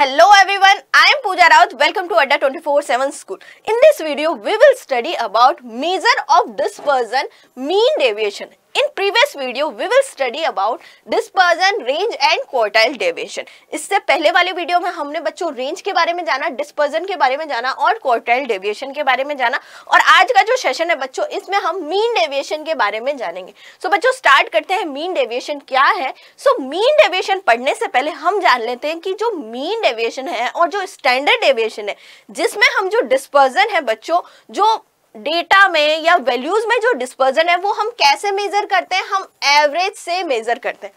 Hello everyone, I am Pooja Raut. Welcome to Adda 24/7 School. In this video, we will study about measure of dispersion, mean deviation. In previous video, we will study about dispersion, range and quartile deviation. इससे पहले वाले video में हमने बच्चों range के बारे में जाना डिस्पर्जन के बारे में जाना और क्वार्टाइल डेविएशन के बारे में जाना। और आज का जो सेशन है बच्चों इसमें हम मीन डेविएशन के बारे में जानेंगे। सो so, बच्चों स्टार्ट करते हैं मीन डेविएशन क्या है। सो मीन डेविएशन पढ़ने से पहले हम जान लेते हैं कि जो मीन डेविएशन है और जो स्टैंडर्ड डेविएशन है जिसमें हम जो डिस्पर्जन है बच्चों जो डेटा में या वैल्यूज़ में जो डिस्पर्जन है, वो हम कैसे मेजर करते हैं? हम एवरेज से मेजर करते हैं।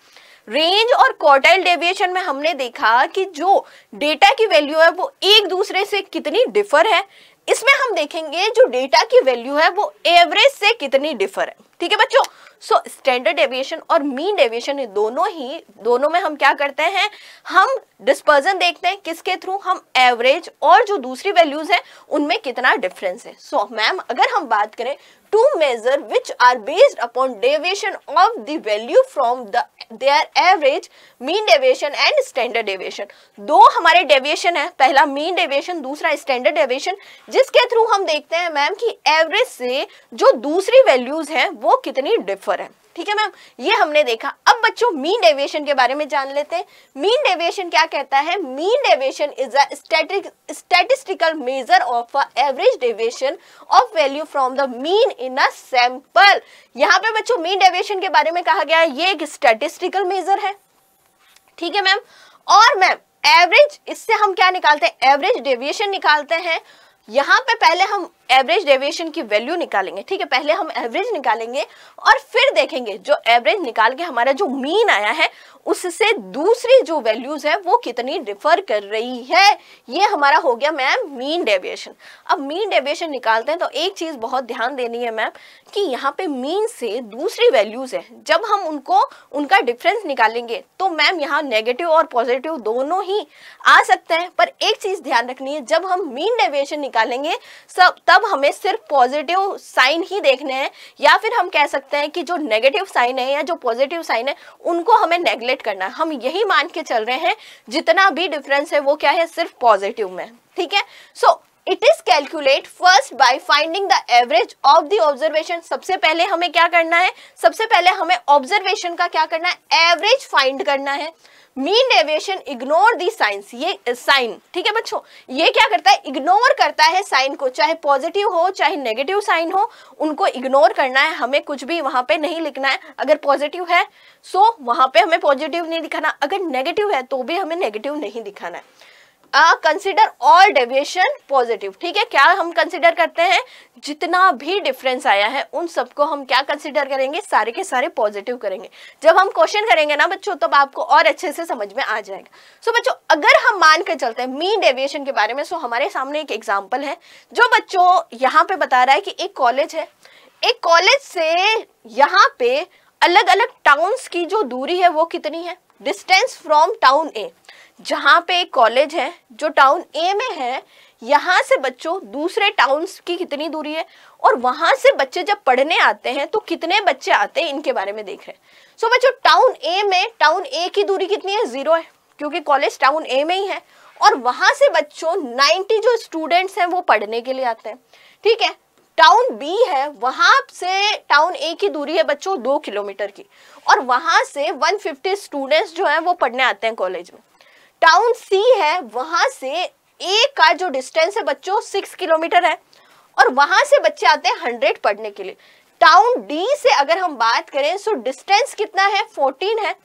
रेंज और क्वार्टाइल डेविएशन में हमने देखा कि जो डेटा की वैल्यू है, वो एक दूसरे से कितनी डिफर है। इसमें हम देखेंगे जो डेटा की वैल्यू है, वो एवरेज से कितनी डिफर है। ठीक है बच्चों? सो स्टैंडर्ड डेविएशन और मीन डेविएशन दोनों ही दोनों में हम क्या करते हैं? हम डिस्पर्जन देखते हैं किसके थ्रू हम एवरेज और जो दूसरी वैल्यूज़ है उनमें कितना डिफरेंस है? सो so, मैम अगर हम बात करें to measure which are based upon deviation of the value from the their average mean deviation and standard deviation दो हमारे डेविएशन है. पहला मीन डेविएशन दूसरा स्टैंडर्ड डेविएशन जिसके थ्रू हम देखते हैं मैम कि एवरेज से जो दूसरी वैल्यूज़ हैं, वो कितनी डिफर है। ठीक है मैम? ये हमने देखा। अब बच्चों मीन डेविएशन के बारे में जान लेते हैं। मीन डेविएशन क्या कहता है? Mean deviation is a statistical measure of average deviation of value from the mean in a sample यहाँ पे बच्चों मीन डेविएशन के बारे में कहा गया है। ये एक स्टैटिस्टिकल मेजर है। ठीक है मैम? और मैम एवरेज इससे हम क्या निकालते हैं? एवरेज डेविएशन निकालते हैं। यहाँ पे पहले हम एवरेज डेविएशन की वैल्यू निकालेंगे, ठीक है? पहले हम एवरेज निकालेंगे और फिर देखेंगे जो एवरेज निकाल के हमारा जो मीन आया है, उससे दूसरी जो वैल्यूज़ है, वो कितनी डिफर कर रही है? ये हमारा हो गया मैम मीन डेविएशन अब मीन डेविएशन निकालते हैं तो एक चीज़ बहुत ध्यान देनी है मैम कि यहाँ पे मीन से दूसरी वैल्यूज़ है। जब हम उनको, उनका डिफरेंस निकालेंगे तो मैम यहाँ नेगेटिव और पॉजिटिव दोनों ही आ सकते हैं। पर एक चीज़ ध्यान रखनी है, जब हम मीन डेविएशन निकालेंगे, सब तब हमें सिर्फ़ पॉजिटिव साइन ही देखने हैं, या फिर हम कह सकते हैं कि जो नेगेटिव साइन है या जो पॉजिटिव साइन है, उनको हमें नेग्लेक्ट करना है। हम यही मान के चल रहे हैं, जितना भी डिफरेंस है, वो क्या है, सिर्फ़ पॉजिटिव में, ठीक है? So it is calculate first by finding the average of the observation सबसे पहले हमें क्या करना है? सबसे पहले हमें ऑब्जर्वेशन का क्या करना है? एवरेज फाइंड करना है। Mean deviation ignore the signs ये साइन ठीक है बच्चों? ये क्या करता है? इग्नोर करता है साइन को। चाहे पॉजिटिव हो चाहे नेगेटिव साइन हो उनको इग्नोर करना है। हमें कुछ भी वहाँ पे नहीं लिखना है। अगर पॉजिटिव है सो so, वहाँ पे हमें पॉजिटिव नहीं दिखाना। अगर नेगेटिव है तो भी हमें नेगेटिव नहीं दिखाना है। कंसिडर ऑल डेविएशन पॉजिटिव ठीक है? क्या हम कंसिडर करते हैं? जितना भी डिफरेंस आया है उन सबको हम क्या कंसिडर करेंगे? सारे के सारे पॉजिटिव करेंगे। जब हम क्वेश्चन करेंगे ना बच्चों तब आपको और अच्छे से समझ में आ जाएगा। सो so, बच्चों अगर हम मान कर चलते हैं मीन डेविएशन के बारे में सो हमारे सामने एक एग्ज़ाम्पल है जो बच्चों यहाँ पे बता रहा है कि एक कॉलेज है। एक कॉलेज से यहाँ पे अलग अलग टाउन्स की जो दूरी है वो कितनी है? डिस्टेंस फ्रॉम टाउन ए जहाँ पे एक कॉलेज है जो टाउन ए में है यहाँ से बच्चों दूसरे टाउन्स की कितनी दूरी है और वहाँ से बच्चे जब पढ़ने आते हैं तो कितने बच्चे आते हैं इनके बारे में देख रहे हैं। सो so, बच्चों टाउन ए में टाउन ए की दूरी कितनी है? ज़ीरो है क्योंकि कॉलेज टाउन ए में ही है और वहाँ से बच्चों 90 जो स्टूडेंट्स हैं वो पढ़ने के लिए आते हैं। ठीक है टाउन बी है वहाँ से टाउन ए की दूरी है बच्चों दो किलोमीटर की और वहाँ से 150 स्टूडेंट्स जो हैं वो पढ़ने आते हैं कॉलेज में। टाउन सी है, वहाँ से ए का जो डिस्टेंस है बच्चों सिक्स किलोमीटर है। और वहाँ से बच्चे आते हैं हंड्रेड पढ़ने के लिए। टाउन डी से अगर हम बात करें सो डिस्टेंस कितना है? फोर्टीन है।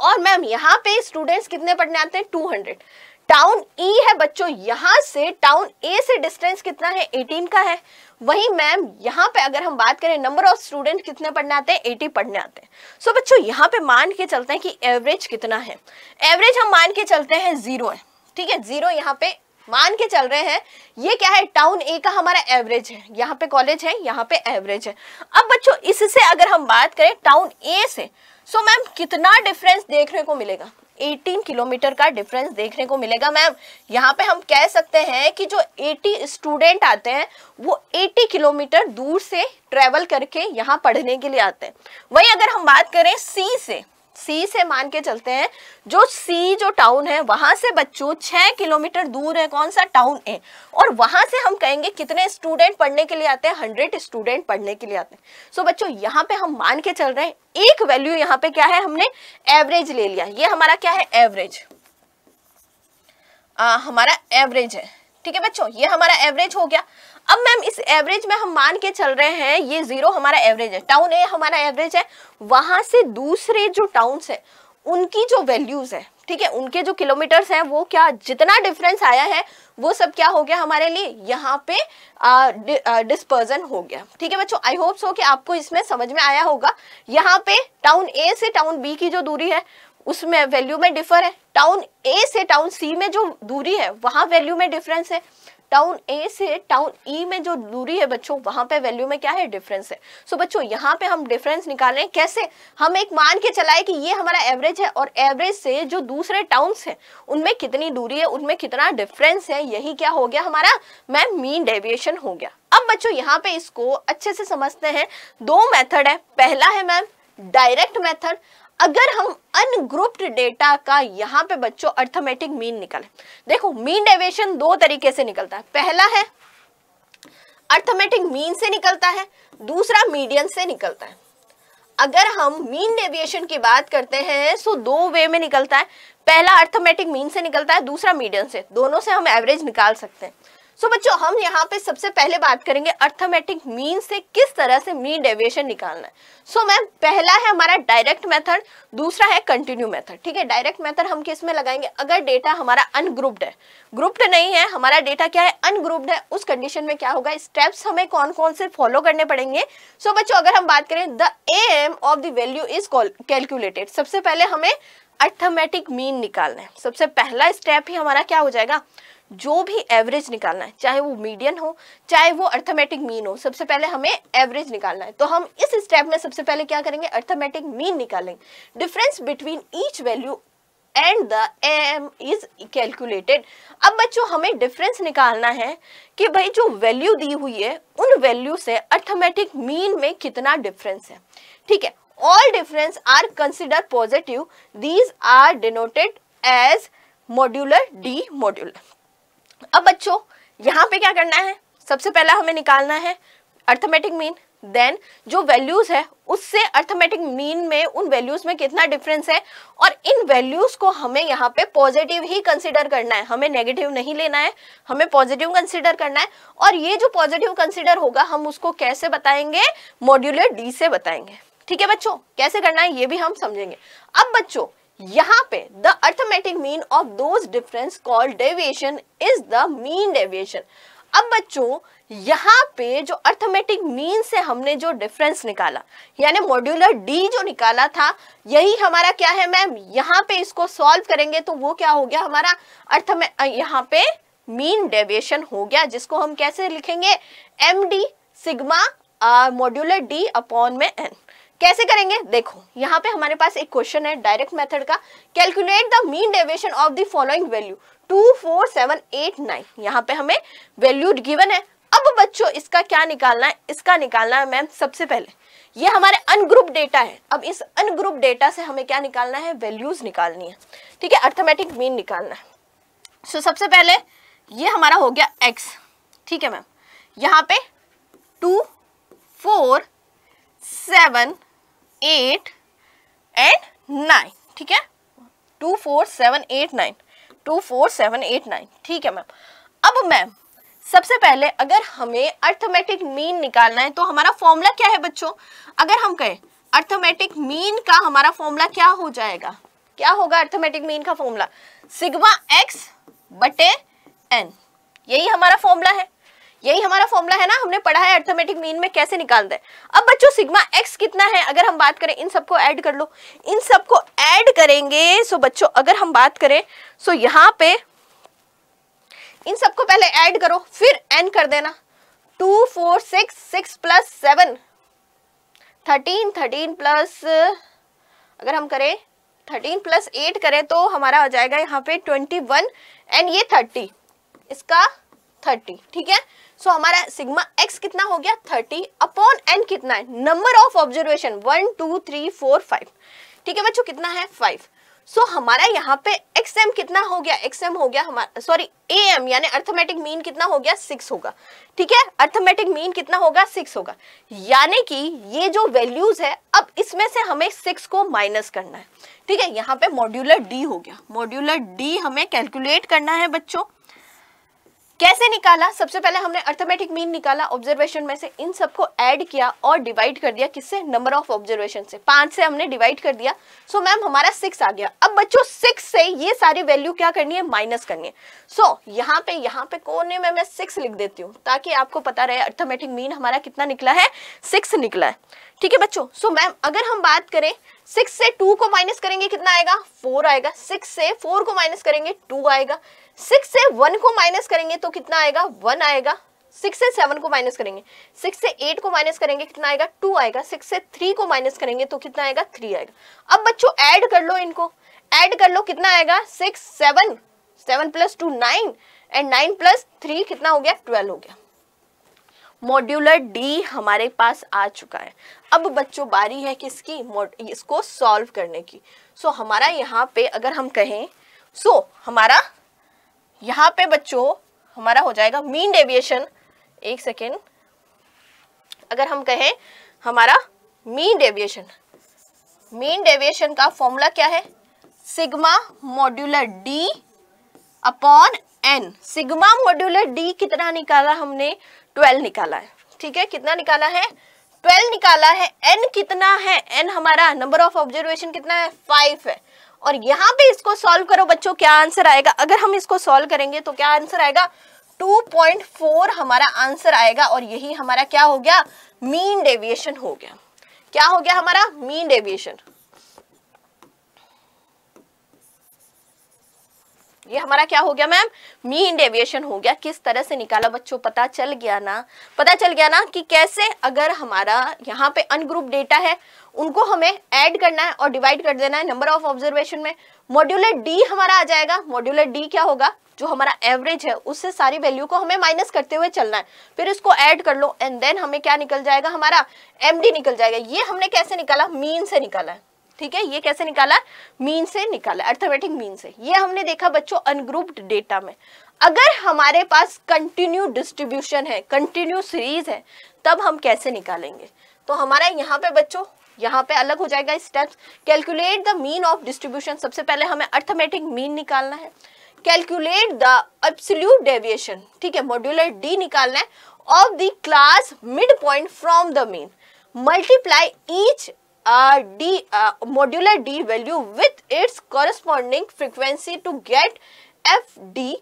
और मैम यहाँ पे स्टूडेंट्स कितने पढ़ने आते हैं? Two hundred town E e है बच्चों यहाँ से टाउन ए से डिस्टेंस कितना है? 18 का है। वही मैम यहाँ पे अगर हम बात करें नंबर ऑफ़ स्टूडेंट कितने पढ़ने आते हैं? 80 पढ़ने आते हैं। सो so, बच्चों यहाँ पे मान के चलते हैं कि एवरेज कितना है। एवरेज हम मान के चलते हैं ज़ीरो है। ठीक है? ज़ीरो यहाँ पे मान के चल रहे हैं। ये क्या है? टाउन ए का हमारा एवरेज है। यहाँ पे कॉलेज है यहाँ पे एवरेज है। अब बच्चों इससे अगर हम बात करें टाउन ए से सो so, मैम कितना डिफरेंस देखने को मिलेगा? 18 किलोमीटर का डिफरेंस देखने को मिलेगा, मैम। यहाँ पे हम कह सकते हैं कि जो 80 स्टूडेंट आते हैं, वो 80 किलोमीटर दूर से ट्रेवल करके यहाँ पढ़ने के लिए आते हैं। वही अगर हम बात करें सी से सी से मान के चलते हैं। जो सी जो टाउन है वहाँ से बच्चों छह किलोमीटर दूर है। कौन सा टाउन ए और वहाँ से हम कहेंगे कितने स्टूडेंट पढ़ने के लिए आते हैं? हंड्रेड स्टूडेंट पढ़ने के लिए आते हैं। सो so, बच्चों यहाँ पे हम मान के चल रहे हैं। एक वैल्यू यहाँ पे क्या है? हमने एवरेज ले लिया। ये हमारा क्या है? एवरेज। हमारा एवरेज है। ठीक है बच्चों ये हमारा एवरेज हो गया। अब मैम, इस एवरेज में हम मान के चल रहे हैं, ये ज़ीरो हमारा एवरेज है। टाउन ए हमारा एवरेज है। वहाँ से दूसरे जो टाउन्स है, उनकी जो वैल्यूज़ है, ठीक है, उनके जो किलोमीटर्स हैं, वो क्या, जितना डिफरेंस आया है, वो सब क्या हो गया हमारे लिए? यहाँ पे डिस्पर्जन हो गया। ठीक है बच्चों आई होप सो कि आपको इसमें समझ में आया होगा। यहाँ पे टाउन ए से टाउन बी की जो दूरी है, उसमें वैल्यू में डिफर है। टाउन ए से टाउन सी में जो दूरी है, वहाँ वैल्यू में डिफरेंस है। टाउन ए से टाउन ई में जो दूरी है बच्चों वहाँ पे वैल्यू में क्या है? डिफरेंस है। सो so, बच्चों यहाँ पे हम डिफरेंस निकाल रहे हैं। कैसे? हम एक मान के चलाए कि ये हमारा एवरेज है और एवरेज से जो दूसरे टाउन्स है उनमें कितनी दूरी है उनमें कितना डिफरेंस है यही क्या हो गया हमारा? मैम मीन डेविएशन हो गया। अब बच्चों यहाँ पे इसको अच्छे से समझते हैं। दो मेथड है। पहला है मैम डायरेक्ट मेथड अगर हम अनग्रुप्ड डेटा का यहाँ पे बच्चों अर्थमेटिक मीन निकाले। देखो मीन डेविएशन दो तरीके से निकलता है। पहला है अर्थमेटिक मीन से निकलता है, दूसरा मीडियन से निकलता है। अगर हम मीन डेविएशन की बात करते हैं तो दो वे में निकलता है। पहला अर्थमेटिक मीन से निकलता है, दूसरा मीडियन से। दोनों से हम एवरेज निकाल सकते हैं। सो so, बच्चों हम यहाँ पे सबसे पहले बात करेंगे अर्थमेटिक मीन से किस तरह से मीन डेविएशन निकालना है। सो so, मैम पहला है हमारा डायरेक्ट मेथड दूसरा है कंटिन्यू मेथड ठीक है? डायरेक्ट मेथड हम किसमें लगाएँगे? अगर डेटा हमारा अनग्रुप्ड है। ग्रुप्ड नहीं है हमारा डेटा क्या है? अनग्रुप्ड है। उस कंडीशन में क्या होगा? स्टेप्स हमें कौन कौन से फॉलो करने पड़ेंगे। सो so, बच्चों अगर हम बात करें the M of the value is calculated सबसे पहले हमें अर्थमेटिक मीन निकालना है। सबसे पहला स्टेप ही हमारा क्या हो जाएगा? जो भी एवरेज निकालना है, चाहे वो मीडियन हो, चाहे वो अर्थमेटिक मीन हो, सबसे पहले हमें एवरेज निकालना है। तो हम इस स्टेप में सबसे पहले क्या करेंगे? अर्थमेटिक मीन निकालेंगे। Difference between each value and the M is calculated अब बच्चों, हमें डिफरेंस निकालना है कि भाई जो वैल्यू दी हुई है, उन वैल्यू से अर्थमेटिक मीन में कितना डिफरेंस है। ठीक है? All difference are consider positive these are denoted as modular D modular अब बच्चों, यहाँ पे क्या करना है? सबसे पहला हमें निकालना है अर्थमेटिक मीन देन जो वैल्यूज़ है, उससे अर्थमेटिक मीन में, उन वैल्यूज़ में कितना डिफरेंस है? और इन वैल्यूज़ को हमें यहाँ पे पॉजिटिव ही कंसिडर करना है। हमें नेगेटिव नहीं लेना है, हमें पॉजिटिव कंसिडर करना है। और ये जो पॉजिटिव कंसिडर होगा, हम उसको कैसे बताएँगे? मॉड्यूलर डी से बताएँगे। ठीक है बच्चों? कैसे करना है, ये भी हम समझेंगे। अब बच्चों यहाँ पे the arithmetic mean of those difference called deviation is the mean deviation अब बच्चों, यहाँ पे जो अर्थमेटिक मीन से हमने जो डिफरेंस निकाला, यानी मॉड्यूलर डी जो निकाला था, यही हमारा क्या है मैम यहाँ पे इसको सॉल्व करेंगे तो वो क्या हो गया हमारा? अर्थमे यहाँ पे मीन डेविएशन हो गया, जिसको हम कैसे लिखेंगे? M D sigma modular D upon में एन कैसे करेंगे? देखो यहाँ पे हमारे पास एक क्वेश्चन है डायरेक्ट मेथड का। Calculate the mean deviation of the following value two four seven eight nine यहाँ पे हमें वैल्यू गिवन है। अब बच्चों इसका क्या निकालना है? इसका निकालना है मैम सबसे पहले। ये हमारे अनग्रुप डेटा है। अब इस अनग्रुप डेटा से हमें क्या निकालना है? वैल्यूज़ निकालनी है। ठीक है अर्थमेटिक मीन निकालना है। सो so, सबसे पहले ये हमारा हो गया एक्स ठीक है मैम यहाँ पे two four seven eight and nine ठीक है? Two four seven eight nine two four seven eight nine ठीक है मैम अब मैम सबसे पहले अगर हमें अर्थमेटिक मीन निकालना है तो हमारा फॉर्मूला क्या है बच्चों? अगर हम कहें अर्थमेटिक मीन का हमारा फॉर्मूला क्या हो जाएगा? क्या होगा अर्थमेटिक मीन का फॉर्मूला सिग्मा एक्स बटे एन यही हमारा फॉर्मूला है। यही हमारा फॉर्मूला है ना, हमने पढ़ा है अर्थमेटिक मीन में कैसे निकालते हैं। अब बच्चों सिग्मा एक्स कितना है? अगर हम बात करें, इन सबको ऐड कर लो। इन सबको ऐड करेंगे सो बच्चों, अगर हम बात करें सो यहाँ पे इन सबको पहले ऐड करो, फिर एन कर देना। Two four six six plus seven thirteen thirteen plus अगर हम करें थर्टीन प्लस एट करें तो हमारा आ जाएगा यहाँ पे ट्वेंटी वन एंड ये थर्टी इसका थर्टी ठीक है? सो हमारा सिग्मा एक्स कितना हो गया? थर्टी अपॉन एन कितना है? Number of observation one two three four five ठीक है बच्चों कितना है? फाइव सो so, हमारा यहाँ पे एक्स एम कितना हो गया? एक्स एम हो गया हमारा सॉरी ए एम यानी अर्थमेटिक मीन कितना हो गया? सिक्स होगा। ठीक है? अर्थमेटिक मीन कितना होगा? सिक्स होगा। यानी कि ये जो वैल्यूज़ है अब इसमें से हमें सिक्स को माइनस करना है। ठीक है? यहाँ पे मॉड्यूलर डी हो गया। मॉड्यूलर डी हमें कैलकुलेट करना है बच्चों। कैसे निकाला? सबसे पहले हमने अर्थमेटिक मीन निकाला ऑब्जर्वेशन में से इन सबको ऐड किया और डिवाइड कर दिया किससे? नंबर ऑफ़ ऑब्जर्वेशन से। पाँच से हमने डिवाइड कर दिया। सो so, मैम हमारा सिक्स आ गया। अब बच्चों सिक्स से ये सारी वैल्यू क्या करनी है? माइनस करनी है। सो so, यहाँ पे यहाँ पे कोने में मैं सिक्स लिख देती हूँ ताकि आपको पता रहे अर्थमेटिक मीन हमारा कितना निकला है? सिक्स निकला है। ठीक है बच्चों सो मैम अगर हम बात करें सिक्स से टू को माइनस करेंगे कितना आएगा? फोर आएगा। सिक्स से फोर को माइनस करेंगे टू आएगा। सिक्स से वन को माइनस करेंगे तो कितना आएगा? वन आएगा। सिक्स से सेवन को माइनस करेंगे। सिक्स से एट को माइनस करेंगे, कितना आएगा? टू आएगा। सिक्स से थ्री को माइनस करेंगे तो कितना आएगा? थ्री आएगा। अब बच्चों ऐड कर लो इनको। ऐड कर लो, कितना आएगा? Six seven seven plus two nine and nine plus three कितना हो गया? ट्वेल्व हो गया। मॉड्यूलर डी हमारे पास आ चुका है। अब बच्चों बारी है किसकी? इसको सॉल्व करने की। सो so, हमारा यहाँ पे अगर हम कहें सो so, हमारा यहाँ पे बच्चों हमारा हो जाएगा मीन डेविएशन। एक सेकेंड। अगर हम कहें हमारा मीन डेविएशन। मीन डेविएशन का फॉर्मूला क्या है? Sigma modular D upon N. Sigma modular D कितना निकाला हमने? ट्वेल्व निकाला है। ठीक है, कितना निकाला है? ट्वेल्व निकाला है। एन कितना है? एन हमारा नंबर ऑफ़ ऑब्जर्वेशन कितना है? फाइव है। और यहाँ पे इसको सॉल्व करो बच्चों, क्या आंसर आएगा? अगर हम इसको सॉल्व करेंगे तो क्या आंसर आएगा? 2.4 हमारा आंसर आएगा और यही हमारा क्या हो गया? मीन डेविएशन हो गया। क्या हो गया हमारा? मीन डेविएशन ये हमारा क्या हो गया मैम मीन डेविएशन हो गया। किस तरह से निकाला बच्चों, पता चल गया ना? पता चल गया ना कि कैसे अगर हमारा यहाँ पे अनग्रुप डेटा है, उनको हमें ऐड करना है और डिवाइड कर देना है नंबर ऑफ़ ऑब्जर्वेशन में। मॉड्यूलर डी हमारा आ जाएगा। मॉड्यूलर डी क्या होगा? जो हमारा एवरेज है, उससे सारी वैल्यू को हमें माइनस करते हुए चलना है। फिर इसको ऐड कर लो एंड देन हमें क्या निकल जाएगा? हमारा एमडी निकल जाएगा। ये हमने कैसे निकाला? मीन से निकाला है। ठीक है, ये कैसे निकाला? मीन से निकाला, अर्थमेटिक मीन से। ये हमने देखा बच्चों अनग्रुप्ड डेटा में। अगर हमारे पास कंटिन्यू डिस्ट्रीब्यूशन है कंटिन्यू सीरीज़ है, तब हम कैसे निकालेंगे? तो हमारा यहाँ पे बच्चों, यहाँ पे अलग हो जाएगा steps calculate the mean of distribution सबसे पहले हमें अर्थमेटिक मीन निकालना है। कैलकुलेट द एब्सोल्यूट डेविएशन ठीक है मॉड्यूलर डी निकालना है। Of the class mid point from the mean multiply each uh, d uh, modular d value with its corresponding frequency to get f d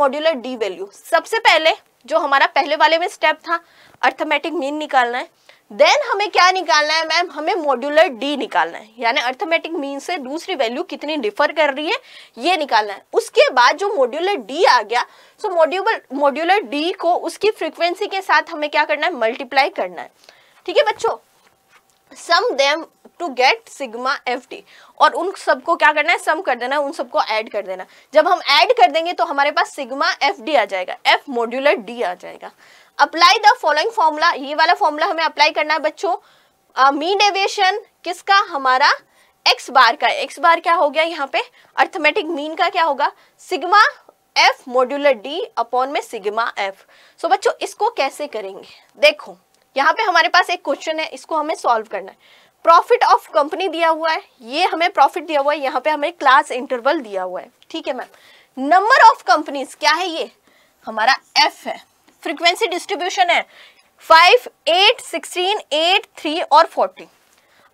modular d value. सबसे पहले जो हमारा पहले वाले में स्टेप था अर्थमेटिक मीन निकालना है। देन हमें क्या निकालना है मैम हमें मॉड्यूलर डी निकालना है। यानी अर्थमेटिक मीन से दूसरी वैल्यू कितनी डिफर कर रही है ये निकालना है। उसके बाद जो मॉड्यूलर डी आ गया सो मॉड्यूलर मॉड्यूलर डी को उसकी फ्रीक्वेंसी के साथ हमें क्या करना है मल्टीप्लाई करना है। ठीक है बच्चों? Sum them to get sigma F D और उन सबको क्या करना है? सम कर देना है, उन सबको ऐड कर देना जब हम ऐड कर देंगे तो हमारे पास सिग्मा एफ़ डी आ जाएगा एफ़ मॉड्यूलर डी आ जाएगा। अप्लाई द फॉलोइंग फॉर्मूला ये वाला फॉर्मूला हमें अप्लाई करना है, बच्चों। मीन डेविएशन किसका? हमारा एक्स बार का एक्स बार क्या हो गया यहाँ पे? अर्थमेटिक मीन का क्या होगा? Sigma F modular D upon में सिग्मा एफ़ सो बच्चों, इसको कैसे करेंगे? देखो। यहाँ पे हमारे पास एक क्वेश्चन है, इसको हमें सॉल्व करना है। प्रॉफिट ऑफ़ कंपनी दिया हुआ है, ये हमें प्रॉफिट दिया हुआ है, यहाँ पे हमें क्लास इंटरवल दिया हुआ है। ठीक है मैम नंबर ऑफ़ कंपनीज़ क्या है ये? हमारा एफ़ है। फ्रीक्वेंसी डिस्ट्रीब्यूशन है। Five eight sixteen eight three और फोर्टी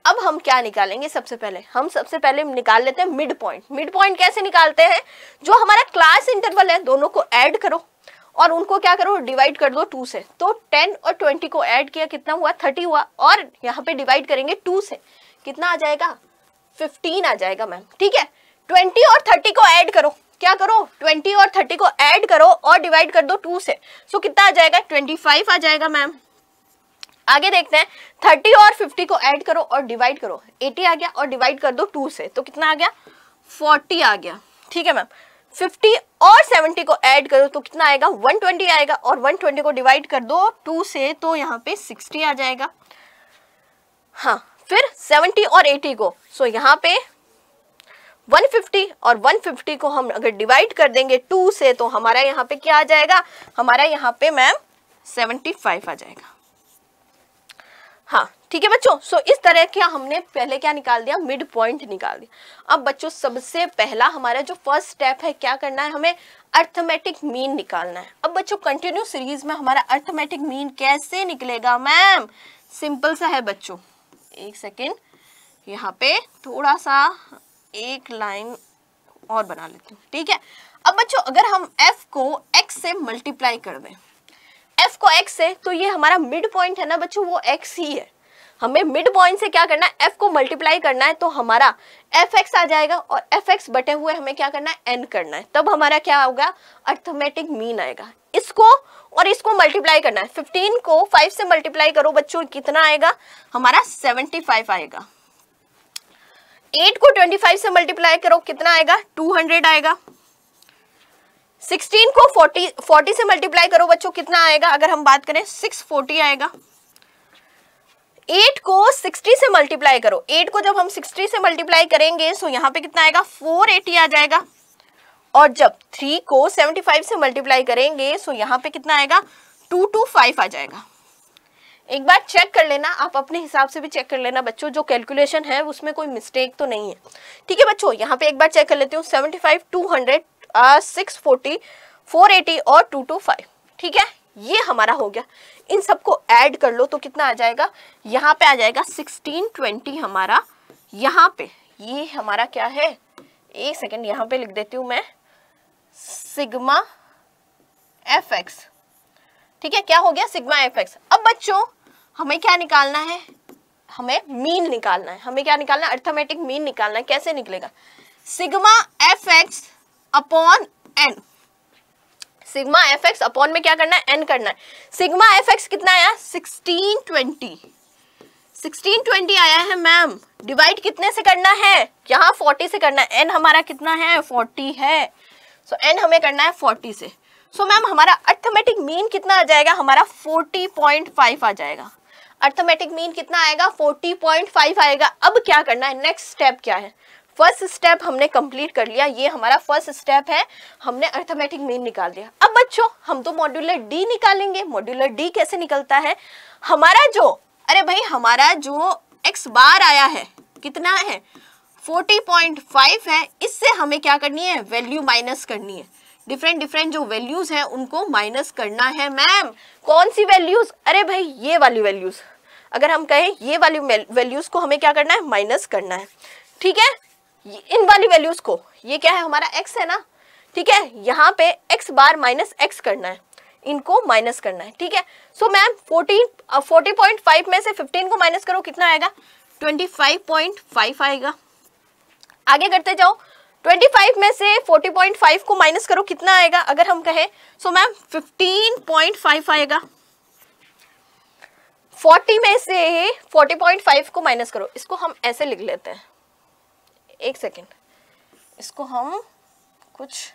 अब हम क्या निकालेंगे सबसे पहले? हम सबसे पहले निकाल लेते हैं मिड पॉइंट मिड पॉइंट कैसे निकालते हैं? जो हमारा क्लास इंटरवल है, दोनों को ऐड करो। और उनको क्या करो डिवाइड कर दो टू से। तो टेन और ट्वेंटी को ऐड किया कितना हुआ? थर्टी हुआ। और यहाँ पे डिवाइड करेंगे टू से। कितना आ जाएगा? फिफ्टीन आ जाएगा मैम ठीक है? ट्वेंटी और थर्टी को ऐड करो। क्या करो? ट्वेंटी और थर्टी को ऐड करो और डिवाइड कर दो टू से। सो so, कितना आ जाएगा? ट्वेंटी फाइव आ जाएगा मैम आगे देखते हैं। थर्टी और फिफ्टी को ऐड करो और डिवाइड करो। एटी आ गया और डिवाइड कर दो टू से। तो कितना आ गया? फोर्टी आ गया। ठीक है मैम 50 और 70 को ऐड करो तो कितना आएगा? 120 आएगा और 120 को डिवाइड कर दो 2 से तो यहाँ पे 60 आ जाएगा। हाँ फिर 70 और 80 को। सो यहाँ पे 150 और 150 को हम अगर डिवाइड कर देंगे 2 से तो हमारा यहाँ पे क्या आ जाएगा? हमारा यहाँ पे मैम 75 आ जाएगा। हाँ ठीक है बच्चों? सो इस तरह क्या हमने पहले क्या निकाल दिया? मिड पॉइंट निकाल दिया। अब बच्चों, सबसे पहला हमारा जो फ़र्स्ट स्टेप है, क्या करना है? हमें अर्थमेटिक मीन निकालना है। अब बच्चों कंटिन्यू सीरीज़ में हमारा अर्थमेटिक मीन कैसे निकलेगा मैम सिंपल सा है बच्चों। एक सेकेंड यहाँ पे थोड़ा सा एक लाइन और बना लेती हूँ, ठीक है? अब बच्चों, अगर हम एफ़ को एक्स से मल्टीप्लाई कर दें f को x से तो ये हमारा मिड पॉइंट है ना बच्चों, वो x ही है। हमें मिड पॉइंट से क्या करना है? F को मल्टीप्लाई करना है तो हमारा एफ़ एक्स आ जाएगा और एफ़ एक्स बटे हुए हमें क्या करना है? एन करना है। तब हमारा क्या होगा? अर्थमेटिक मीन आएगा। इसको और इसको मल्टीप्लाई करना है। 15 को 5 से मल्टीप्लाई करो बच्चों, कितना आएगा? हमारा 75 आएगा। 8 को 25 से मल्टीप्लाई करो, कितना आएगा? 200 आएगा। 16 को 40 40 से मल्टीप्लाई करो बच्चों, कितना आएगा? अगर हम बात करें 640 आएगा। 8 को 60 से मल्टीप्लाई करो। 8 को जब हम 60 से मल्टीप्लाई करेंगे सो यहाँ पे कितना आएगा? 480 आ जाएगा। और जब 3 को 75 से मल्टीप्लाई करेंगे सो यहाँ पे कितना आएगा? 225 आ जाएगा। एक बार चेक कर लेना, आप अपने हिसाब से भी चेक कर लेना बच्चों, जो कैलकुलेशन है, उसमें कोई मिस्टेक तो नहीं है। ठीक है बच्चों, यहाँ पे एक बार चेक कर लेती हूँ, seventy five two hundred six forty four eighty और टू टू फाइव ठीक है? ये हमारा हो गया। इन सबको ऐड कर लो तो कितना आ जाएगा? यहाँ पे आ जाएगा सिक्सटीन ट्वेंटी हमारा। यहाँ पे। ये हमारा क्या है? एक सेकेंड यहाँ पे लिख देती हूँ मैं। सिग्मा एफ़ एक्स ठीक है? क्या हो गया? सिग्मा एफ़ एक्स अब बच्चों, हमें क्या निकालना है? हमें मीन निकालना है। हमें क्या निकालना है? अर्थमेटिक मीन निकालना है। कैसे निकलेगा? Sigma F X upon N. Sigma F X upon में क्या करना है? एन करना है। सिग्मा एफ़ एक्स कितना आया? Sixteen twenty. सिक्सटीन ट्वेंटी आया है मैम। डिवाइड कितने से करना है? यहाँ फोर्टी से करना है। एन हमारा कितना है? फोर्टी है। सो so, एन हमें करना है फोर्टी से। सो so, मैम हमारा अर्थमेटिक मीन कितना आ जाएगा? हमारा फोर्टी पॉइंट फाइव आ जाएगा। अर्थमेटिक मीन कितना आएगा? 40.5 आएगा। अब क्या करना है? नेक्स्ट स्टेप क्या है? फ़र्स्ट स्टेप हमने कंप्लीट कर लिया, ये हमारा फ़र्स्ट स्टेप है। हमने अर्थमेटिक मीन निकाल दिया। अब बच्चों, हम तो मॉड्यूलर डी निकालेंगे। मॉड्यूलर डी कैसे निकलता है? हमारा जो, अरे भाई, हमारा जो एक्स बार आया है, कितना है? 40.5 है। इससे हमें क्या करनी है? वैल्यू माइनस करनी है। डिफरेंट डिफरेंट जो वैल्यूज़ हैं, उनको माइनस करना है मैम कौन सी वैल्यूज़ अरे भाई, ये वाली वैल्यूज़ अगर हम कहें, ये वाली वैल्यूज़ को हमें क्या करना है? माइनस करना है। ठीक है? इन वाली वैल्यूज़ को। ये क्या है? हमारा एक्स है ना? ठीक है? यहाँ पे एक्स बार माइनस एक्स करना है। इनको माइनस करना है। ठीक है? So ma'am fourteen forty point five में से फिफ्टीन को माइनस करो, कितना आएगा? ट्वेंटी फाइव पॉइंट फाइव आएगा। आगे करते जाओ। 25 में से 40.5 को माइनस करो, कितना आएगा? अगर हम कहें सो मैम 15.5 आएगा। 40 में से 40.5 को माइनस करो। इसको हम ऐसे लिख लेते हैं। एक सेकेंड। इसको हम कुछ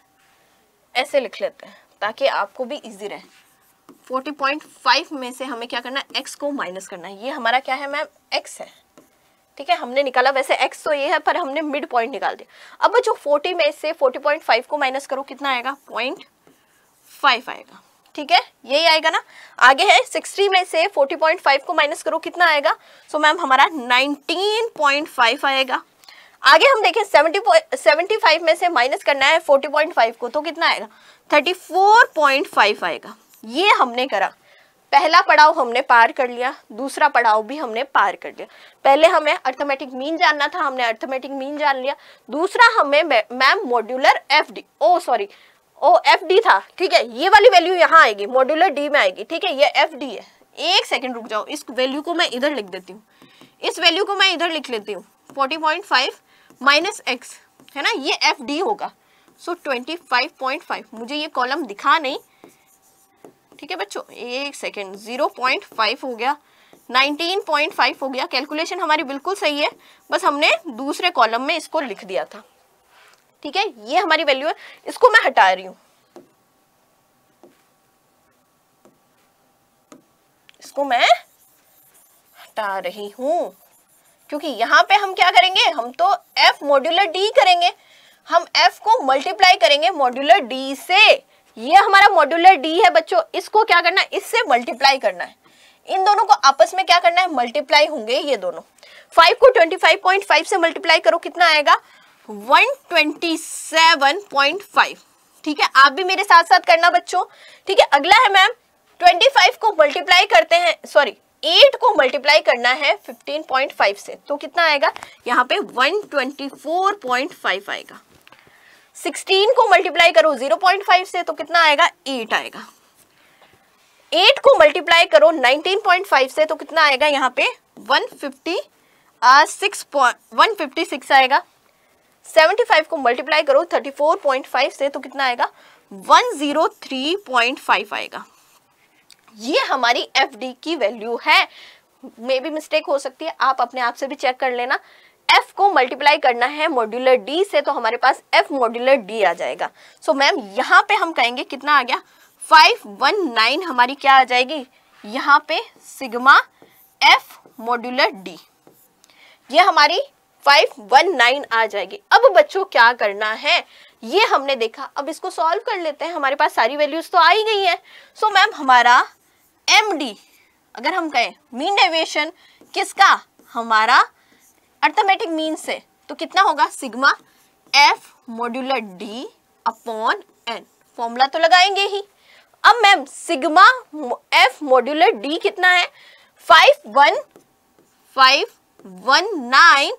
ऐसे लिख लेते हैं ताकि आपको भी इजी रहे। 40.5 में से हमें क्या करना है? X को माइनस करना है। ये हमारा क्या है मैम x है। ठीक है? हमने निकाला वैसे x तो ये है पर हमने मिड पॉइंट निकाल दिया। अब जो 40 में से 40.5 को माइनस करो कितना आएगा? पॉइंट फाइव आएगा। ठीक है? यही आएगा ना? आगे है 60 में से 40.5 को माइनस करो कितना आएगा? सो so, मैम हमारा 19.5 आएगा। आगे हम देखें 70 75 में से माइनस करना है 40.5 को तो कितना आएगा? 34.5 आएगा। ये हमने करा। पहला पड़ाव हमने पार कर लिया, दूसरा पड़ाव भी हमने पार कर लिया। पहले हमें अर्थमेटिक मीन जानना था, हमने अर्थमेटिक मीन जान लिया। दूसरा हमें ma'am modular F D O sorry O F D था, ठीक है? ये वाली वैल्यू यहाँ आएगी मॉड्यूलर डी में आएगी, ठीक है? ये एफ़ डी है। एक सेकेंड रुक जाओ, इस वैल्यू को मैं इधर लिख देती हूँ। इस वैल्यू को मैं इधर लिख लेती हूँ। Forty point five minus X, है ना? ये एफ़ डी होगा। So twenty five point five मुझे ये कॉलम दिखा नहीं। ठीक है बच्चों? एक सेकेंड ज़ीरो पॉइंट फाइव हो गया। नाइनटीन पॉइंट फाइव हो गया। कैलकुलेशन हमारी बिल्कुल सही है। बस हमने दूसरे कॉलम में इसको लिख दिया था। ठीक है? ये हमारी वैल्यू है। इसको मैं हटा रही हूँ। इसको मैं हटा रही हूँ। क्योंकि यहाँ पे हम क्या करेंगे? हम तो f मॉड्यूलर d करेंगे। हम f को मल्टीप्लाई करेंगे मॉड्यूलर d से। ये हमारा मॉड्यूलर d है बच्चों। इसको क्या करना है? इससे मल्टीप्लाई करना है। इन दोनों को आपस में क्या करना है? मल्टीप्लाई होंगे ये दोनों। 5 को 25.5 से मल्टीप्लाई करो, कितना आएगा? 127.5 ठीक है? आप भी मेरे साथ साथ करना बच्चों। ठीक है? अगला है मैम 25 को मल्टीप्लाई करते हैं। सॉरी 8 को मल्टीप्लाई करना है 15.5 से। तो कितना आएगा? यहाँ पे 124.5 आएगा। 16 को मल्टीप्लाई करो 0.5 से तो कितना आएगा? 8 आएगा। 8 को मल्टीप्लाई करो 19.5 से तो कितना आएगा यहाँ पे? 150 आ, 6 156 आएगा। 75 को मल्टीप्लाई करो 34.5 से तो कितना आएगा? 103.5 आएगा। ये हमारी एफ़ की वैल्यू है। मे भी मिस्टेक हो सकती है आप अपने आप से भी चेक कर लेना। एफ़ को मल्टीप्लाई करना है मॉड्यूलर डी से तो हमारे पास एफ़ मॉड्यूलर डी आ जाएगा। सो so, मैम यहाँ पे हम कहेंगे कितना आ गया? 519 हमारी क्या आ जाएगी? यहाँ पे सिग्मा एफ़ मॉड्यूलर डी ये हमारी 519 आ जाएगी। अब बच्चों क्या करना है? ये हमने देखा। अब इसको सॉल्व कर लेते हैं। हमारे पास सारी वैल्यूज़ तो आ ही गई है। सो so, मैम हमारा एम डी अगर हम कहें मीन डेविएशन किसका? हमारा अर्थमेटिक मीन से। तो कितना होगा? Sigma F modular D upon N formula तो लगाएँगे ही। अब ma'am sigma F modular D कितना है? Five one five one nine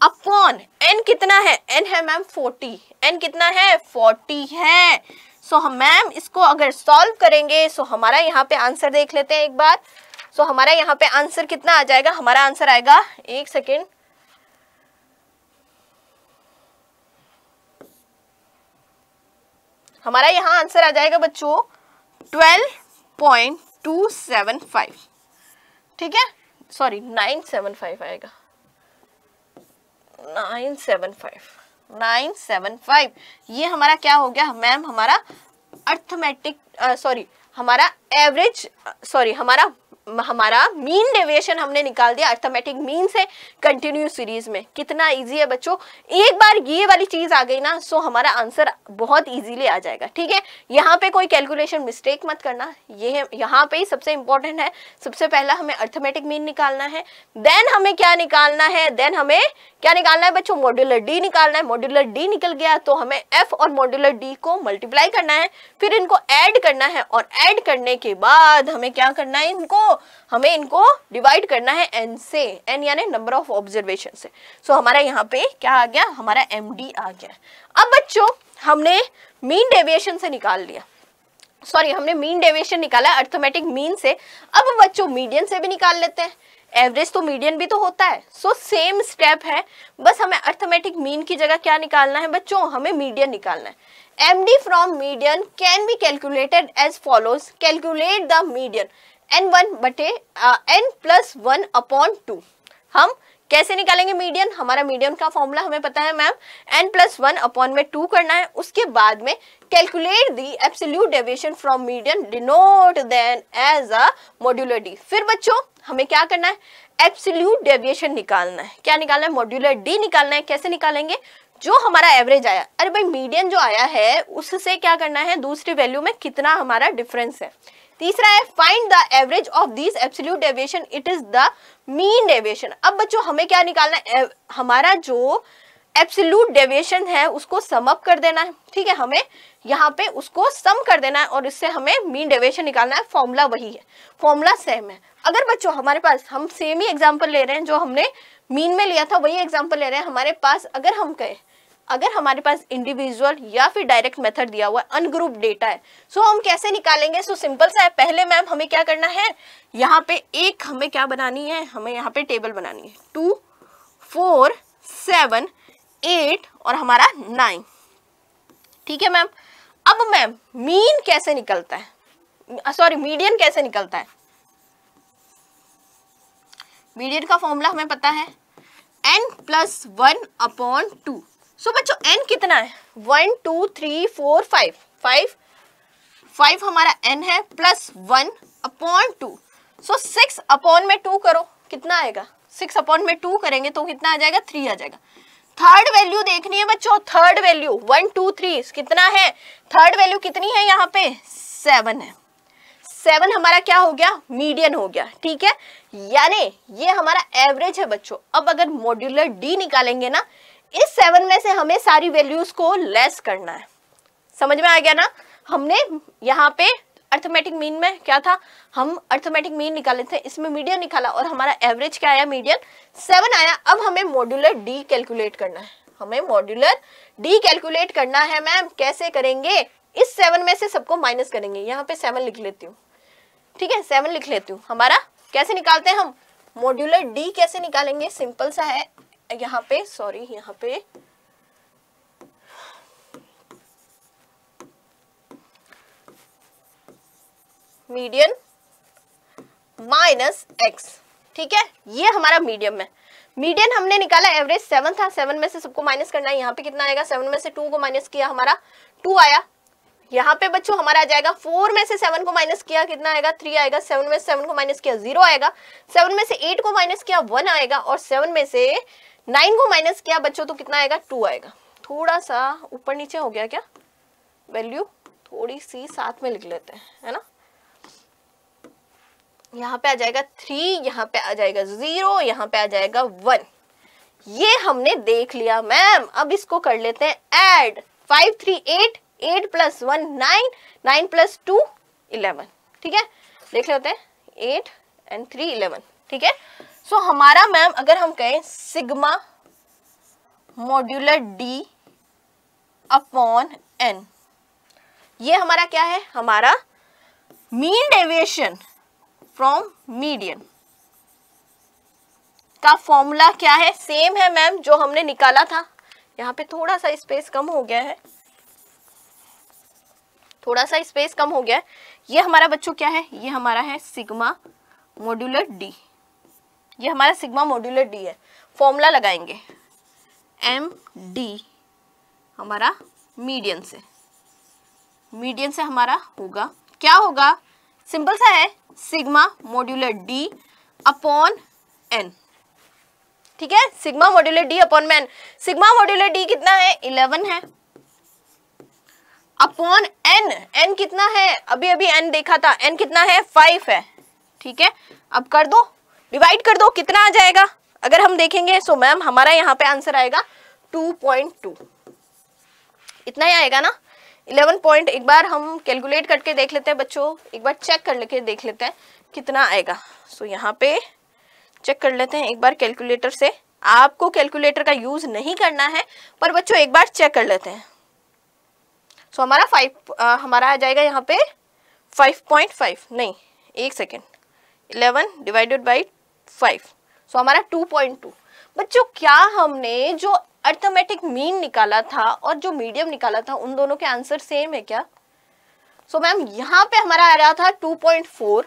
upon N कितना है? एन है मैम फोर्टी एन कितना है? फोर्टी है। सो हम मैम इसको अगर सॉल्व करेंगे सो हमारा यहाँ पे आंसर देख लेते हैं एक बार। सो हमारा यहाँ पे आंसर कितना आ जाएगा? हमारा आंसर आएगा, एक सेकेंड हमारा यहाँ आंसर आ जाएगा बच्चों twelve point two seven five ठीक है? सॉरी नाइन सेवन फाइव आएगा। Nine seven five nine seven five. ये हमारा क्या हो गया? मैम, हमारा अर्थमेटिक सॉरी हमारा एवरेज सॉरी हमारा हमारा मीन डेविएशन हमने निकाल दिया अर्थमेटिक मीन से कंटिन्यू सीरीज़ में। कितना इजी है बच्चों। एक बार ये वाली चीज़ आ गई ना सो हमारा आंसर बहुत इजीली आ जाएगा, ठीक है? यहाँ पे कोई कैलकुलेशन मिस्टेक मत करना। ये यहाँ पे ही सबसे इंपॉर्टेंट है। सबसे पहला हमें अर्थमेटिक मीन निकालना है। देन हमें क्या निकालना है? देन हमें क्या निकालना है बच्चों? मॉड्यूलर डी निकालना है। मॉड्यूलर डी निकल गया तो हमें एफ़ और मॉड्यूलर डी को मल्टीप्लाई करना है। फिर इनको ऐड करना है और ऐड करने के बाद हमें क्या करना है? इनको हमें इनको डिवाइड करना है एन से एन यानी नंबर ऑफ़ ऑब्जर्वेशन से। सो so, हमारा यहाँ पे क्या आ गया? हमारा एम डी आ गया। अब बच्चों हमने मीन डेविएशन से निकाल लिया। सॉरी हमने मीन डेविएशन निकाला अर्थमेटिक मीन से। अब बच्चों मीडियन से भी निकाल लेते हैं। एवरेज तो मीडियन भी तो होता है। सो सेम स्टेप है। बस हमें अर्थमेटिक मीन की जगह क्या निकालना है बच्चों? हमें मीडियन निकालना है। M D from median can be calculated as follows calculate the median N one बटे N plus one upon two हम कैसे निकालेंगे मीडियन हमारा मीडियन का फॉर्मूला हमें पता है ma'am N plus one upon में टू करना है. उसके बाद में calculate the absolute deviation from median denote then as a modular D फिर बच्चों, हमें क्या करना है? एब्सोल्यूट डेविएशन निकालना है. क्या निकालना है? मॉड्यूलर डी निकालना है. कैसे निकालेंगे? जो हमारा एवरेज आया. अरे भाई मीडियन जो आया है, उससे क्या करना है? दूसरी वैल्यू में कितना हमारा डिफरेंस है? तीसरा है find the average of this absolute deviation it is the mean deviation अब बच्चों, हमें क्या निकालना है? हमारा जो एब्सोल्यूट डेविएशन है, उसको सम अप कर देना है। ठीक है, हमें यहाँ पे उसको सम कर देना है और इससे हमें मीन डेविएशन निकालना है। फॉर्मूला वही है। फॉर्मूला सेम है। अगर बच्चों, हमारे पास हम सेम ही एग्ज़ाम्पल ले रहे हैं, जो हमने मीन में लिया था, वही एग्ज़ाम्पल ले रहे हैं। हमारे पास अगर हम कहें अगर हमारे पास इंडिविजुअल या फिर डायरेक्ट मेथड दिया हुआ है अनग्रुप डेटा है सो हम कैसे निकालेंगे? सो सिंपल सा है। पहले मैम हमें क्या करना है? यहाँ पे एक हमें क्या बनानी है? हमें यहाँ पे टेबल बनानी है। टू फोर सेवन एट और हमारा नाइन ठीक है मैम अब मैम मीन कैसे निकलता है? सॉरी मीडियन कैसे निकलता है? मीडियन का फॉर्मूला हमें पता है। N plus one upon two so बच्चों एन कितना है? One two three four five five five हमारा एन है plus one upon two so six upon में टू करो. कितना आएगा? सिक्स अपॉन में टू करेंगे तो कितना आ जाएगा? थ्री आ जाएगा. थर्ड वैल्यू देखनी है बच्चों. Third value one two three कितना है? थर्ड वैल्यू कितनी है यहाँ पे? सेवन है. सेवन हमारा क्या हो गया? मीडियन हो गया. ठीक है? यानी ये हमारा एवरेज है बच्चों. अब अगर मॉड्यूलर डी निकालेंगे ना इस सेवन में से हमें सारी वैल्यूज़ को लेस करना है। समझ में आ गया ना? हमने यहाँ पे अर्थमेटिक मीन में क्या था? हम अर्थमेटिक मीन निकाले थे, इसमें मीडियन निकाला और हमारा एवरेज क्या आया? मीडियन सेवन आया। अब हमें मॉड्यूलर डी कैलकुलेट करना है। हमें मॉड्यूलर डी कैलकुलेट करना है मैम कैसे करेंगे? इस सेवन में से सबको माइनस करेंगे। यहाँ पे सेवन लिख लेती हूँ। ठीक है? सेवन लिख लेती हूँ। हमारा कैसे निकालते हैं हम? मॉड्यूलर डी कैसे निकालेंगे? सिंपल सा है। यहाँ पे सॉरी यहाँ पे। मीडियन माइनस एक्स ठीक है? ये हमारा मीडियम है। मीडियन हमने निकाला एवरेज सेवन था। सेवन में से सबको माइनस करना है। यहाँ पे कितना आएगा? सेवन में से टू को माइनस किया हमारा। टू आया। यहाँ पे बच्चों हमारा आ जाएगा। फोर में से सेवन को माइनस किया। कितना आएगा? थ्री आएगा। सेवन में सेवन को माइनस किया। ज़ीरो आएगा। सेवन में से एट को माइनस किया। वन आएगा। और सेवन में से नाइन को माइनस किया, बच्चों तो कितना आएगा? टू आएगा। थोड़ा सा ऊपर नीचे हो गया क्या? वैल्यू थोड़ी सी साथ में लिख लेते हैं, है ना? यहाँ पे आ जाएगा थ्री यहाँ पे आ जाएगा ज़ीरो यहाँ पे आ जाएगा वन ये हमने देख लिया मैम अब इसको कर लेते हैं add five three eight eight plus one nine nine plus two eleven ठीक है? देख लेते हैं। एट एंड थ्री इलेवन ठीक है? सो so, हमारा मैम अगर हम कहें sigma modular D upon N ये हमारा क्या है? हमारा मीन डेविएशन फ्रॉम मीडियन का फॉर्मूला क्या है? सेम है मैम जो हमने निकाला था। यहाँ पे थोड़ा सा स्पेस कम हो गया है। थोड़ा सा स्पेस कम हो गया है। ये हमारा बच्चों क्या है? ये हमारा है सिग्मा मॉड्यूलर डी ये हमारा सिग्मा मॉड्यूलर डी है। फॉर्मूला लगाएँगे। एम डी हमारा मीडियन से। मीडियन से हमारा होगा। क्या होगा? सिंपल सा है। Sigma modular D upon N. ठीक है? सिग्मा मॉड्यूलर डी अपॉन में एन। सिग्मा मॉड्यूलर डी कितना है? इलेवन है। Upon N. एन कितना है? अभी अभी एन देखा था। एन कितना है? फाइव है। ठीक है? अब कर दो। डिवाइड कर दो कितना आ जाएगा? अगर हम देखेंगे सो मैम हमारा यहाँ पे आंसर आएगा टू पॉइंट टू इतना ही आएगा ना? इलेवन पॉइंट एक बार हम कैलकुलेट करके देख लेते हैं बच्चों एक बार चेक कर लेके देख लेते हैं कितना आएगा। सो so, यहाँ पे चेक कर लेते हैं एक बार कैलकुलेटर से। आपको कैलकुलेटर का यूज़ नहीं करना है पर बच्चों एक बार चेक कर लेते हैं। सो so, हमारा फाइव हमारा आ जाएगा यहाँ पे फाइव पॉइंट फाइव नहीं एक second eleven divided by five so हमारा टू पॉइंट टू बच्चों क्या हमने जो अर्थमेटिक मीन निकाला था और जो मीडियम निकाला था उन दोनों के आंसर सेम है क्या? सो so, मैम यहाँ पे हमारा आ रहा था 2.4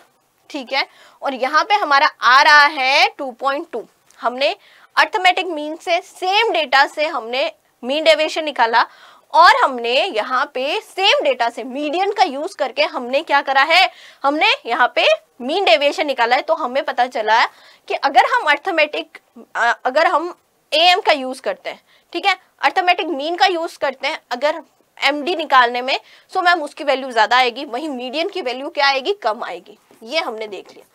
ठीक है? और यहाँ पे हमारा आ रहा है 2.2 हमने अर्थमेटिक मीन से सेम डेटा से हमने मीन डेविएशन निकाला और हमने यहाँ पे सेम डेटा से मीडियन का यूज़ करके हमने क्या करा है? हमने यहाँ पे मीन डेविएशन निकाला है तो हमें पता चला है कि अगर हम अर्थमेटिक अगर हम ए का यूज़ करते हैं ठीक है? अर्थमेटिक मीन का यूज़ करते हैं अगर एम डी निकालने में सो मैम उसकी वैल्यू ज़्यादा आएगी वही मीडियन की वैल्यू क्या आएगी? कम आएगी। ये हमने देख लिया।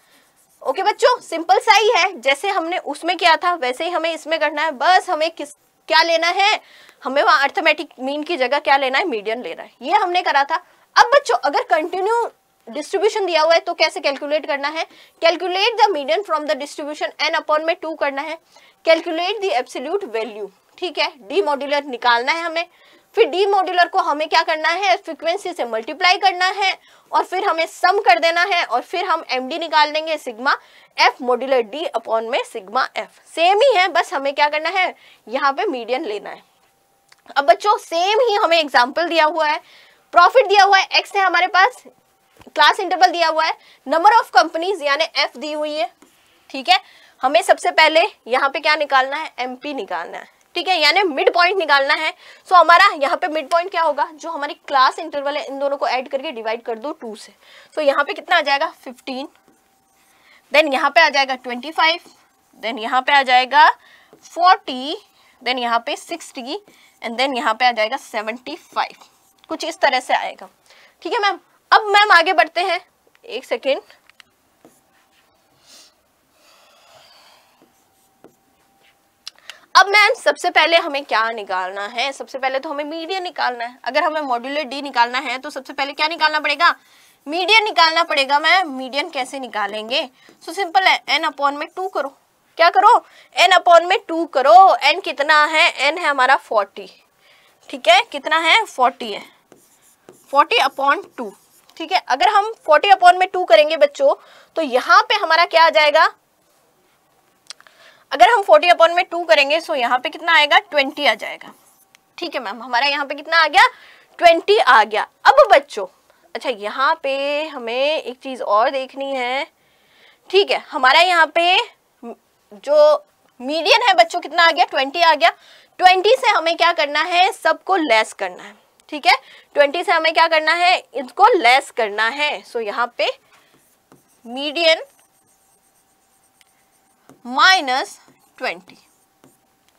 ओके okay, बच्चों सिंपल सा ही है। जैसे हमने उसमें किया था वैसे ही हमें इसमें करना है। बस हमें किस क्या लेना है? हमें वहाँ अर्थमेटिक मीन की जगह क्या लेना है? मीडियम लेना है। ये हमने करा था। अब बच्चों, अगर कंटिन्यू डिस्ट्रीब्यूशन दिया हुआ है तो कैसे कैलकुलेट करना है? Calculate the medium from the distribution N upon में टू करना है। कैलकुलेट द एब्सोल्यूट वैल्यू ठीक है? डी मॉड्यूलर निकालना है हमें। फिर डी मॉड्यूलर को हमें क्या करना है? फ्रीक्वेंसी से मल्टीप्लाई करना है और फिर हमें सम कर देना है और फिर हम एम डी निकाल देंगे sigma F modular D upon में सिग्मा एफ़ सेम ही है, बस हमें क्या करना है? यहाँ पे मीडियन लेना है। अब बच्चों सेम ही हमें एग्ज़ाम्पल दिया हुआ है। प्रॉफिट दिया हुआ है एक्स है हमारे पास। क्लास इंटरवल दिया हुआ है। नंबर ऑफ़ कंपनीज़ यानी एफ़ दी हुई है। ठीक है? हमें सबसे पहले यहाँ पे क्या निकालना है? एमपी निकालना है। ठीक है यानी मिड पॉइंट निकालना है। सो so, हमारा यहाँ पे मिड पॉइंट क्या होगा? जो हमारी क्लास इंटरवल है इन दोनों को ऐड करके डिवाइड कर दो टू से। सो so, यहाँ पे कितना आ जाएगा? फिफ्टीन देन यहाँ पे आ जाएगा ट्वेंटी फाइव देन यहाँ पे आ जाएगा फोर्टी देन यहाँ पे सिक्सटी एंड देन यहाँ पे आ जाएगा सेवेंटी फाइव कुछ इस तरह से आएगा। ठीक है मैम अब मैम आगे बढ़ते हैं। एक सेकेंड अब मैम, सबसे पहले हमें क्या निकालना है? सबसे पहले तो हमें मीडियन निकालना है। अगर हमें मॉड्यूलर डी निकालना है तो सबसे पहले क्या निकालना पड़ेगा? मीडियन निकालना पड़ेगा मैम। मीडियन कैसे निकालेंगे? सो सिंपल है। एन अपॉन में टू करो। क्या करो? एन अपॉन में टू करो। एन कितना है? एन है हमारा फोर्टी ठीक है? कितना है? फोर्टी है। फोर्टी अपॉन टू ठीक है? अगर हम फोर्टी अपॉन में टू करेंगे बच्चों तो यहाँ पे हमारा क्या आ जाएगा? अगर हम फोर्टी अपॉन में टू करेंगे सो यहाँ पे कितना आएगा? ट्वेंटी आ जाएगा। ठीक है मैम हमारा यहाँ पे कितना आ गया? ट्वेंटी आ गया। अब बच्चों अच्छा यहाँ पे हमें एक चीज़ और देखनी है। ठीक है, हमारा यहाँ पे जो मीडियन है बच्चों, कितना आ गया? ट्वेंटी आ गया। ट्वेंटी से हमें क्या करना है? सबको लेस करना है। ठीक है? ट्वेंटी से हमें क्या करना है? इसको लेस करना है। सो यहाँ पे मीडियन माइनस ट्वेंटी।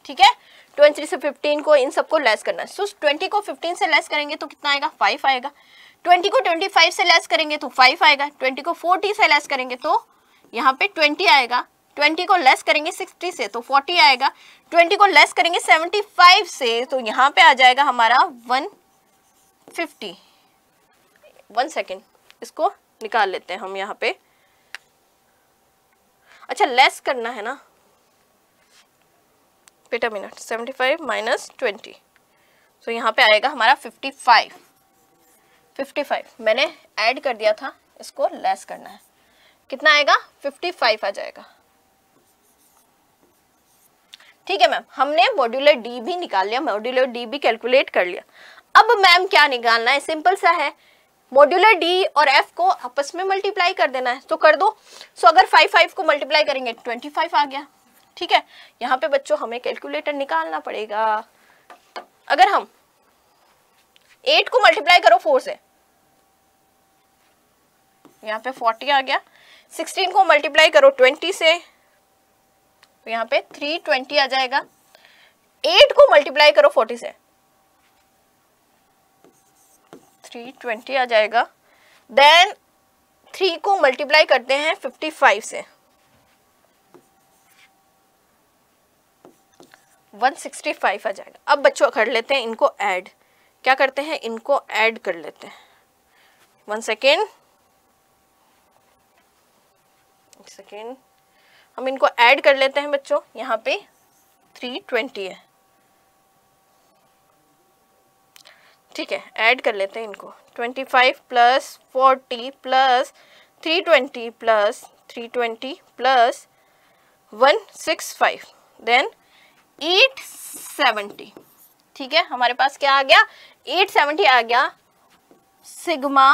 ठीक है? ट्वेंटी से फिफ्टीन को इन सबको लेस करना है। सो so, ट्वेंटी को फिफ्टीन से लेस करेंगे तो कितना आएगा? फाइव आएगा। ट्वेंटी को ट्वेंटी फाइव से लेस करेंगे तो फाइव आएगा। ट्वेंटी को फोर्टी से लेस करेंगे तो यहाँ पे ट्वेंटी आएगा। ट्वेंटी को लेस करेंगे सिक्सटी से तो फोर्टी आएगा। ट्वेंटी को लेस करेंगे सेवेंटी फाइव से तो यहाँ पे आ जाएगा हमारा वन फिफ्टी वन सेकेंड इसको निकाल लेते हैं हम यहाँ पे। अच्छा लेस करना है ना? बेटा minute seventy five minus twenty तो यहाँ पे आएगा हमारा फिफ्टी फाइव फिफ्टी फाइव मैंने ऐड कर दिया था, इसको लेस करना है। कितना आएगा? फिफ्टी फाइव आ जाएगा। ठीक है मैम हमने मॉड्यूलर डी भी निकाल लिया मॉड्यूलर डी भी कैलकुलेट कर लिया। अब मैम क्या निकालना है? सिंपल सा है। मॉड्यूलर डी और एफ़ को आपस में मल्टीप्लाई कर देना है तो कर दो। सो so, अगर फाइव फाइव को मल्टीप्लाई करेंगे ट्वेंटी फाइव आ गया। ठीक है? यहाँ पे बच्चों हमें कैलकुलेटर निकालना पड़ेगा। अगर हम एट को मल्टीप्लाई करो फोर से यहाँ पे फोर्टी आ गया। सिक्सटीन को मल्टीप्लाई करो ट्वेंटी से तो यहाँ पे थ्री ट्वेंटी आ जाएगा। एट को मल्टीप्लाई करो फोर्टी से थ्री ट्वेंटी आ जाएगा। देन थ्री को मल्टीप्लाई करते हैं फिफ्टी फाइव से। वन सिक्सटी फाइव आ जाएगा। अब बच्चों कर लेते हैं इनको ऐड क्या करते हैं? इनको ऐड कर लेते हैं। वन सेकेंड सेकेंड हम इनको ऐड कर लेते हैं बच्चों। यहाँ पे थ्री ट्वेंटी है। ठीक है ऐड कर लेते हैं इनको। Twenty five plus forty plus three twenty plus three twenty plus one six five then eight seventy ठीक है, हमारे पास क्या आ गया? एट सेवेंटी आ गया। सिग्मा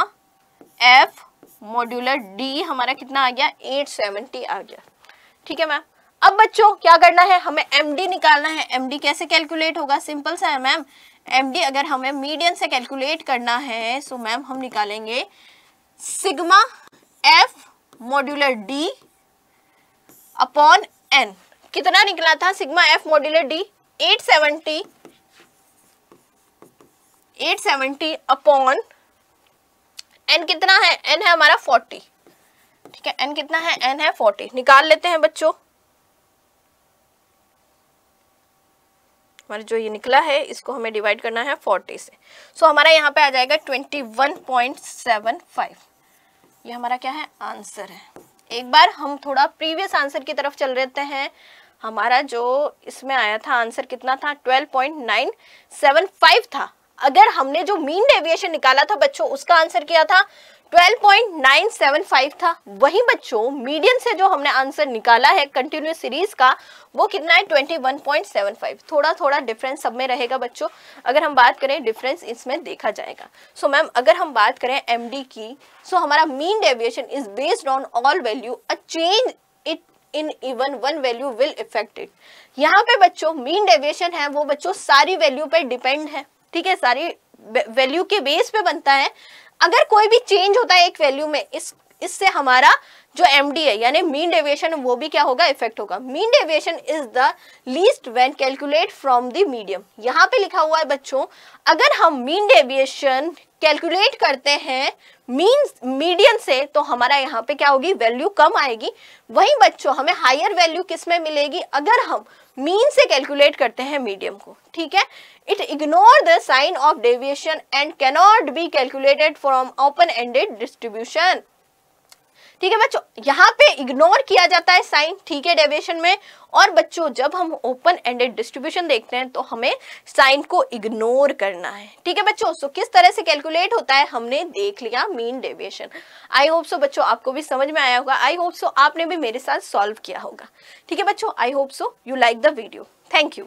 एफ़ मॉड्यूलर डी हमारा कितना आ गया? एट सेवेंटी आ गया। ठीक है मैम अब बच्चों, क्या करना है? हमें एमडी निकालना है। एमडी कैसे कैलकुलेट होगा? सिंपल सा है मैम एमडी अगर हमें मीडियन से कैलकुलेट करना है सो मैम हम निकालेंगे sigma F modular D upon N कितना निकला था? Sigma F modular D 870 870 upon N कितना है? एन है हमारा 40 ठीक है? एन कितना है? एन है 40 निकाल लेते हैं बच्चों। हमारा जो ये निकला है इसको हमें डिवाइड करना है 40 से। सो so, हमारा यहाँ पे आ जाएगा 21.75 ये हमारा क्या है? आंसर है। एक बार हम थोड़ा प्रीवियस आंसर की तरफ़ चल रहते हैं। हमारा जो इसमें आया था आंसर कितना था? 12.975 था। अगर हमने जो मीन डेविएशन निकाला था बच्चों उसका आंसर किया था? 12.975 था। वही बच्चों मीडियन से जो हमने आंसर निकाला है कंटिन्यूस सीरीज़ का वो कितना है? 21.75 थोड़ा थोड़ा डिफरेंस सब में रहेगा बच्चों। अगर हम बात करें डिफरेंस इसमें देखा जाएगा। सो so, मैम अगर हम बात करें एमडी की सो so हमारा mean deviation is based on all value a change it in even one value will affect it यहाँ पे बच्चों मीन डेविएशन है वो बच्चों सारी वैल्यू पर डिपेंड है। ठीक है सारी वैल्यू के बेस पे बनता है। अगर कोई भी चेंज होता है एक वैल्यू में, इस, इससे हमारा जो एम डी है, यानी मीन डेविएशन वो भी क्या होगा? इफ़ेक्ट होगा। Mean deviation is the least when calculate from the medium यहाँ पे लिखा हुआ है, बच्चों, अगर हम मीन डेविएशन कैलकुलेट करते हैं मीन मीडियन से तो हमारा यहाँ पे क्या होगी? वैल्यू कम आएगी। वहीं बच्चों, हमें हायर वैल्यू किसमें मिलेगी? अगर हम मीन से कैलकुलेट करते हैं मीडियम को, ठीक है? It ignore the sign of deviation and cannot be calculated from open ended distribution ठीक है, बच्चों, यहाँ पे इग्नोर किया जाता है साइन ठीक है डेविएशन में। और बच्चों, जब हम ओपन एंडेड डिस्ट्रीब्यूशन देखते हैं तो हमें साइन को इग्नोर करना है। ठीक है, बच्चों सो किस तरह से कैलकुलेट होता है, हमने देख लिया mean deviation I hope so बच्चों, आपको भी समझ में आया होगा। आई होप सो आपने भी मेरे साथ सॉल्व किया होगा। ठीक है, बच्चों I hope so you like the video thank you